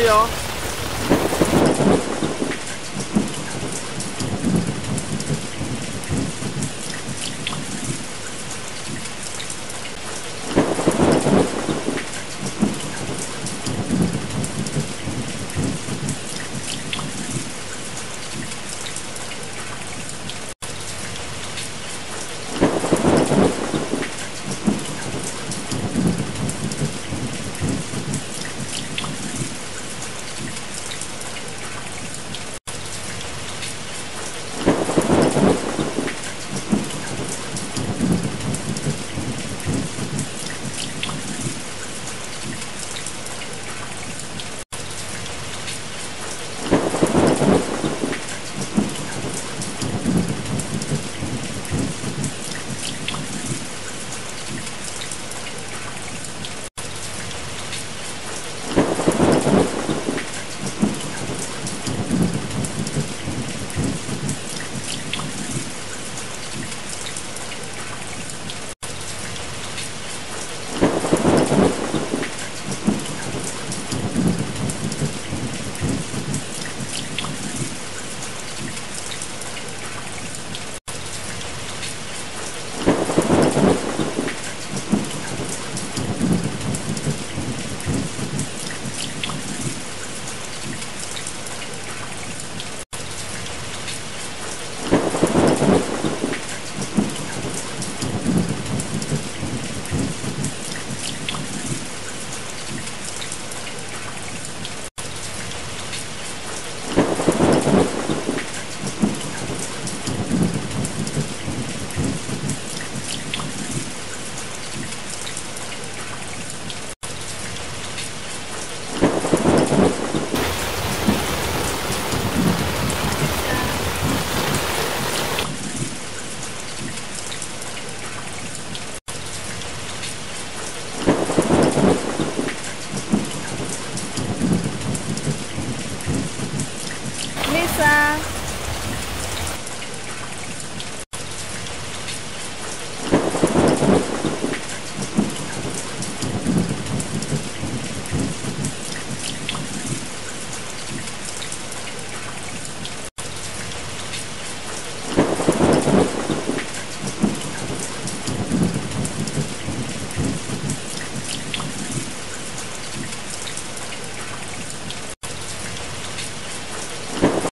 클리어